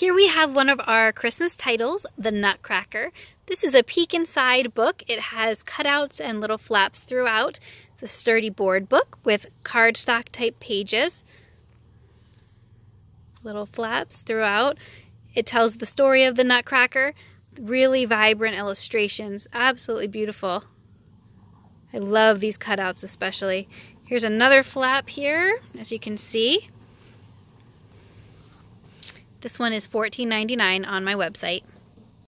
Here we have one of our Christmas titles, The Nutcracker. This is a peek inside book. It has cutouts and little flaps throughout. It's a sturdy board book with cardstock type pages. Little flaps throughout. It tells the story of the Nutcracker. Really vibrant illustrations. Absolutely beautiful. I love these cutouts especially. Here's another flap here, as you can see. This one is $14.99 on my website.